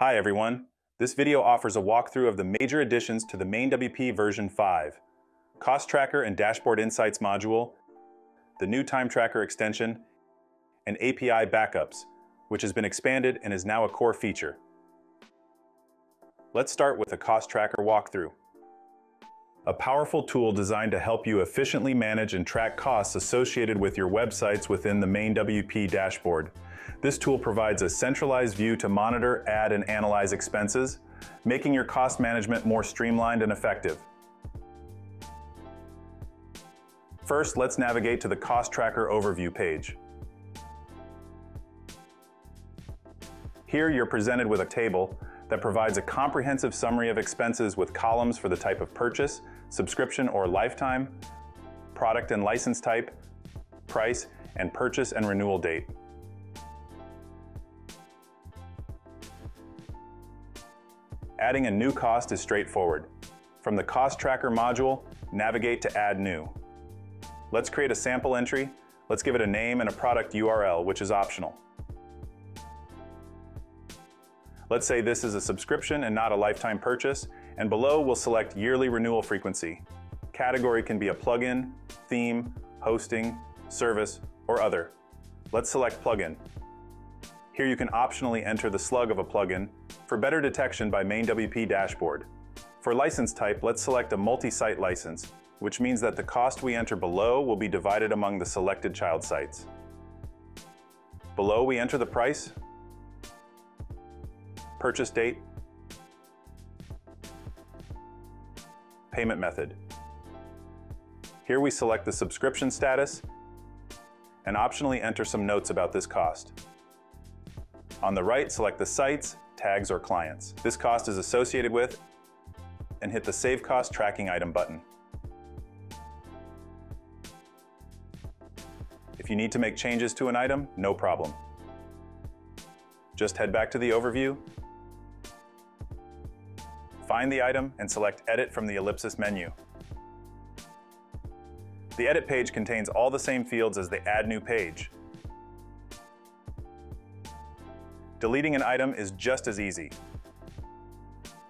Hi everyone. This video offers a walkthrough of the major additions to the MainWP version 5, Cost Tracker and Dashboard Insights module, the new Time Tracker extension, and API backups, which has been expanded and is now a core feature. Let's start with a Cost Tracker walkthrough. A powerful tool designed to help you efficiently manage and track costs associated with your websites within the MainWP dashboard. This tool provides a centralized view to monitor, add, and analyze expenses, making your cost management more streamlined and effective. First, let's navigate to the Cost Tracker Overview page. Here you're presented with a table that provides a comprehensive summary of expenses with columns for the type of purchase, subscription or lifetime, product and license type, price, and purchase and renewal date. Adding a new cost is straightforward. From the Cost Tracker module, navigate to Add New. Let's create a sample entry. Let's give it a name and a product URL, which is optional. Let's say this is a subscription and not a lifetime purchase, and below we'll select yearly renewal frequency. Category can be a plugin, theme, hosting, service, or other. Let's select plugin. Here you can optionally enter the slug of a plugin for better detection by MainWP dashboard. For license type, let's select a multi-site license, which means that the cost we enter below will be divided among the selected child sites. Below we enter the price, purchase date, payment method. Here we select the subscription status and optionally enter some notes about this cost. On the right, select the sites, tags, or clients this cost is associated with and hit the Save Cost Tracking Item button. If you need to make changes to an item, no problem. Just head back to the overview, find the item, and select Edit from the ellipsis menu. The Edit page contains all the same fields as the Add New page, Deleting an item is just as easy.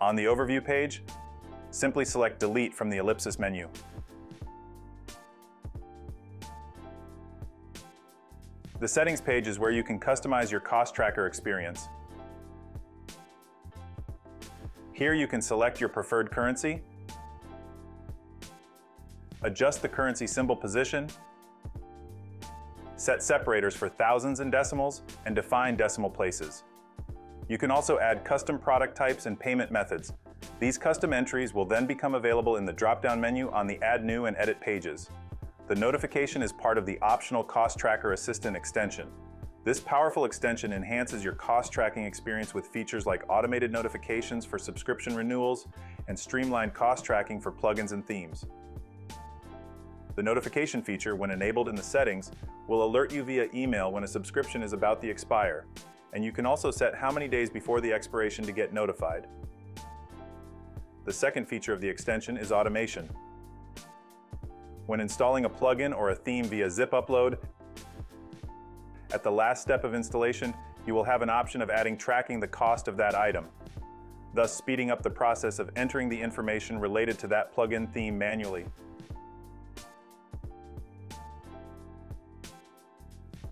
On the Overview page, simply select Delete from the ellipsis menu. The Settings page is where you can customize your cost tracker experience. Here you can select your preferred currency, adjust the currency symbol position, set separators for thousands and decimals, and define decimal places. You can also add custom product types and payment methods. These custom entries will then become available in the drop-down menu on the Add New and Edit pages. The notification is part of the optional Cost Tracker Assistant extension. This powerful extension enhances your cost tracking experience with features like automated notifications for subscription renewals and streamlined cost tracking for plugins and themes. The notification feature, when enabled in the settings, will alert you via email when a subscription is about to expire, and you can also set how many days before the expiration to get notified. The second feature of the extension is automation. When installing a plugin or a theme via zip upload, at the last step of installation, you will have an option of adding tracking the cost of that item, thus speeding up the process of entering the information related to that plugin theme manually.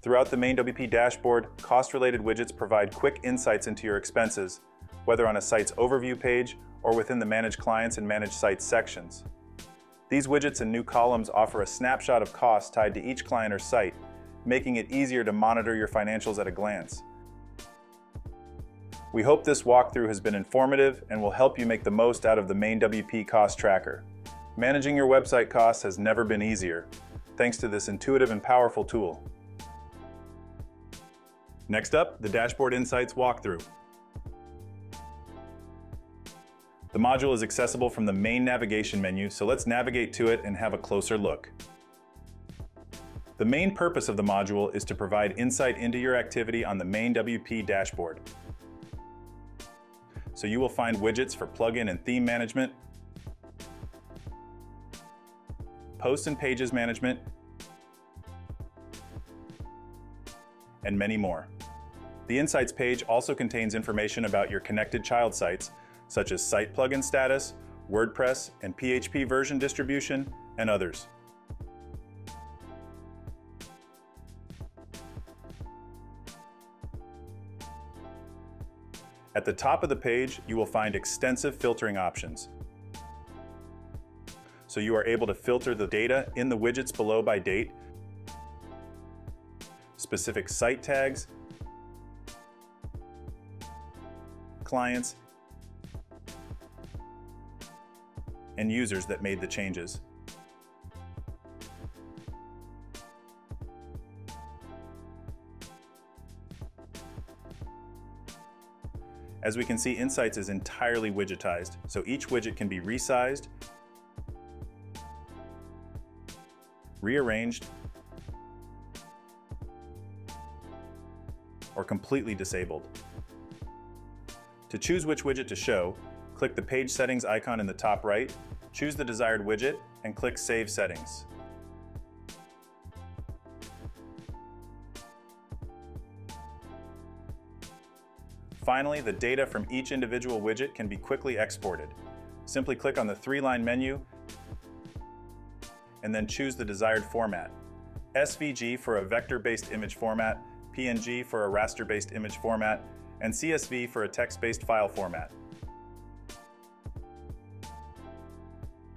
Throughout the MainWP dashboard, cost-related widgets provide quick insights into your expenses, whether on a site's overview page or within the Manage Clients and Manage Sites sections. These widgets and new columns offer a snapshot of costs tied to each client or site, making it easier to monitor your financials at a glance. We hope this walkthrough has been informative and will help you make the most out of the MainWP Cost Tracker. Managing your website costs has never been easier, thanks to this intuitive and powerful tool. Next up, the Dashboard Insights walkthrough. The module is accessible from the main navigation menu, so let's navigate to it and have a closer look. The main purpose of the module is to provide insight into your activity on the MainWP dashboard. So you will find widgets for plugin and theme management, post and pages management, and many more. The Insights page also contains information about your connected child sites, such as site plugin status, WordPress and PHP version distribution, and others. At the top of the page, you will find extensive filtering options. So you are able to filter the data in the widgets below by date, specific site tags, clients, and users that made the changes. As we can see, Insights is entirely widgetized, so each widget can be resized, rearranged, or completely disabled. To choose which widget to show, click the Page Settings icon in the top right, choose the desired widget, and click Save Settings. Finally, the data from each individual widget can be quickly exported. Simply click on the three-line menu and then choose the desired format. SVG for a vector-based image format, PNG for a raster-based image format, and CSV for a text-based file format.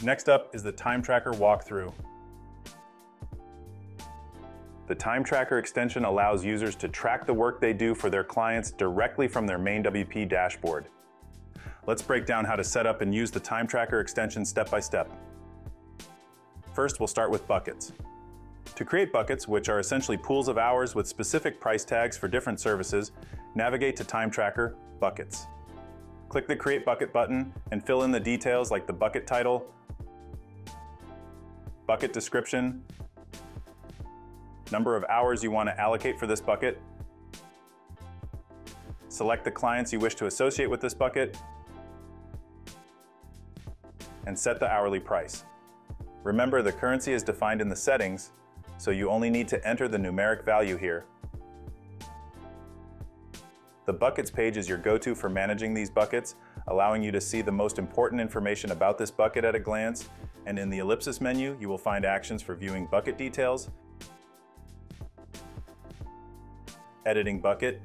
Next up is the Time Tracker walkthrough. The Time Tracker extension allows users to track the work they do for their clients directly from their MainWP dashboard. Let's break down how to set up and use the Time Tracker extension step by step. First, we'll start with buckets. To create buckets, which are essentially pools of hours with specific price tags for different services, navigate to Time Tracker, Buckets. Click the Create Bucket button and fill in the details like the bucket title, bucket description, number of hours you want to allocate for this bucket, select the clients you wish to associate with this bucket, and set the hourly price. Remember the currency is defined in the settings, so you only need to enter the numeric value here. The Buckets page is your go-to for managing these buckets, allowing you to see the most important information about this bucket at a glance, and in the ellipsis menu, you will find actions for viewing bucket details, editing bucket,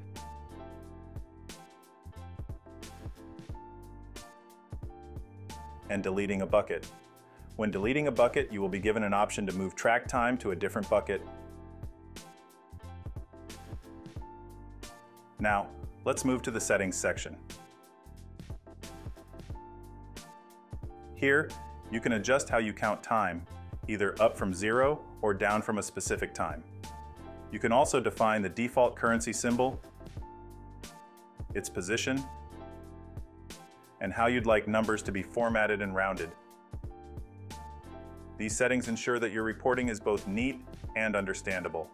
and deleting a bucket. When deleting a bucket, you will be given an option to move track time to a different bucket. Now, let's move to the settings section. Here, you can adjust how you count time, either up from zero or down from a specific time. You can also define the default currency symbol, its position, and how you'd like numbers to be formatted and rounded. These settings ensure that your reporting is both neat and understandable.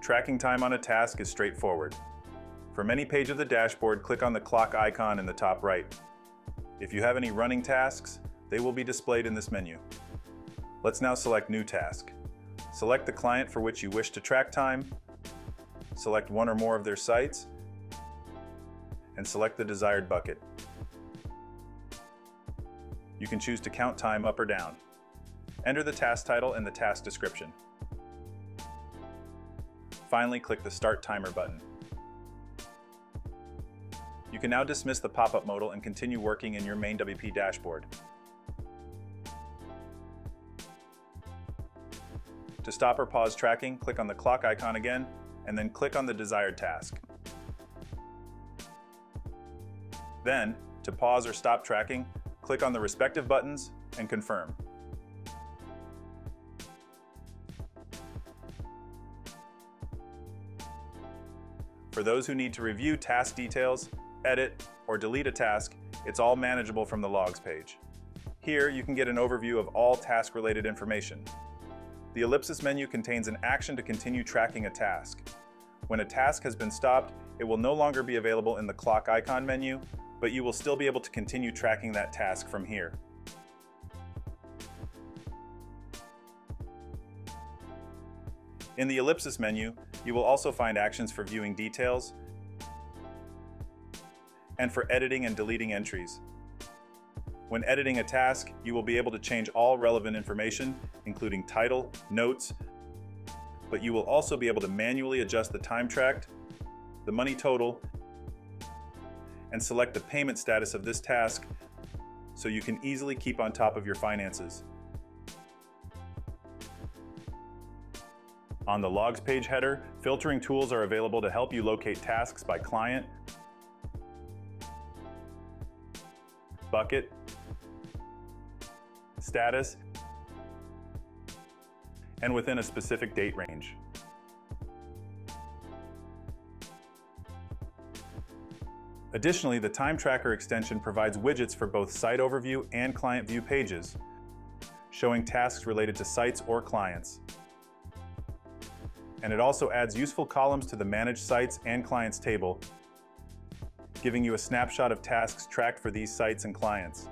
Tracking time on a task is straightforward. From any page of the dashboard, click on the clock icon in the top right. If you have any running tasks, they will be displayed in this menu. Let's now select New Task. Select the client for which you wish to track time, select one or more of their sites, and select the desired bucket. You can choose to count time up or down. Enter the task title and the task description. Finally, click the Start Timer button. You can now dismiss the pop-up modal and continue working in your MainWP dashboard. To stop or pause tracking, click on the clock icon again, and then click on the desired task. Then, to pause or stop tracking, click on the respective buttons and confirm. For those who need to review task details, edit, or delete a task, it's all manageable from the Logs page. Here, you can get an overview of all task-related information. The ellipsis menu contains an action to continue tracking a task. When a task has been stopped, it will no longer be available in the clock icon menu, but you will still be able to continue tracking that task from here. In the ellipsis menu, you will also find actions for viewing details and for editing and deleting entries. When editing a task, you will be able to change all relevant information, including title, notes, but you will also be able to manually adjust the time tracked, the money total, and select the payment status of this task so you can easily keep on top of your finances. On the Logs page header, filtering tools are available to help you locate tasks by client, bucket, status, and within a specific date range. Additionally, the Time Tracker extension provides widgets for both Site Overview and Client View pages, showing tasks related to sites or clients. And it also adds useful columns to the Manage Sites and Clients table, giving you a snapshot of tasks tracked for these sites and clients.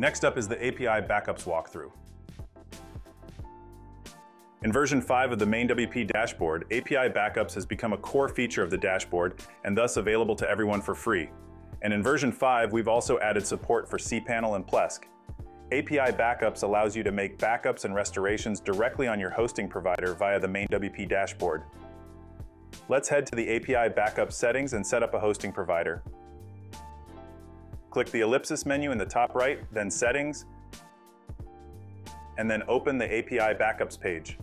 Next up is the API Backups walkthrough. In version 5 of the MainWP dashboard, API Backups has become a core feature of the dashboard and thus available to everyone for free. And in version 5, we've also added support for cPanel and Plesk. API Backups allows you to make backups and restorations directly on your hosting provider via the MainWP dashboard. Let's head to the API Backup settings and set up a hosting provider. Click the ellipsis menu in the top right, then Settings, and then open the API Backups page.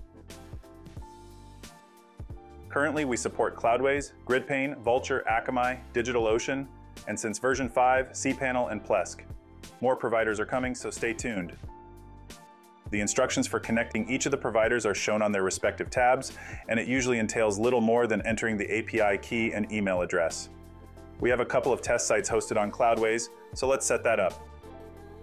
Currently, we support Cloudways, GridPane, Vultr, Akamai, DigitalOcean, and since version 5, cPanel and Plesk. More providers are coming, so stay tuned. The instructions for connecting each of the providers are shown on their respective tabs, and it usually entails little more than entering the API key and email address. We have a couple of test sites hosted on Cloudways, so let's set that up.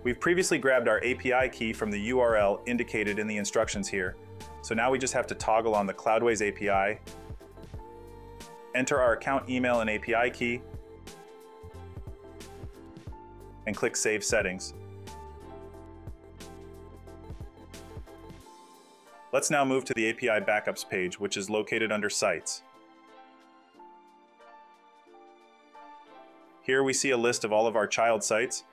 We've previously grabbed our API key from the URL indicated in the instructions here, so now we just have to toggle on the Cloudways API, enter our account email and API key, and click Save Settings. Let's now move to the API Backups page, which is located under Sites. Here we see a list of all of our child sites.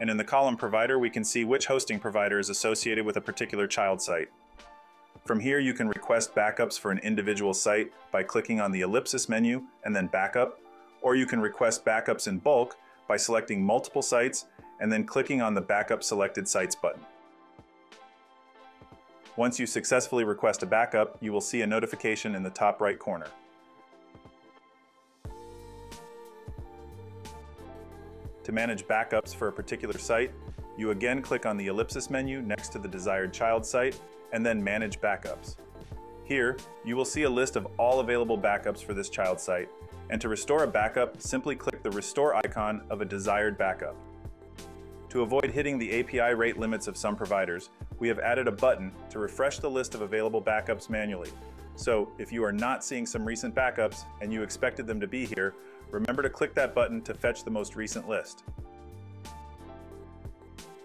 And in the column provider, we can see which hosting provider is associated with a particular child site. From here, you can request backups for an individual site by clicking on the ellipsis menu and then backup, or you can request backups in bulk by selecting multiple sites and then clicking on the backup selected sites button. Once you successfully request a backup, you will see a notification in the top right corner. To manage backups for a particular site, you again click on the ellipsis menu next to the desired child site and then Manage Backups. Here, you will see a list of all available backups for this child site, and to restore a backup, simply click the Restore icon of a desired backup. To avoid hitting the API rate limits of some providers, we have added a button to refresh the list of available backups manually. So if you are not seeing some recent backups and you expected them to be here, remember to click that button to fetch the most recent list.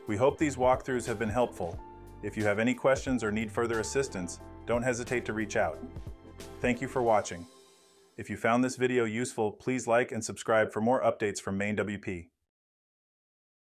We hope these walkthroughs have been helpful. If you have any questions or need further assistance, don't hesitate to reach out. Thank you for watching. If you found this video useful, please like and subscribe for more updates from MainWP.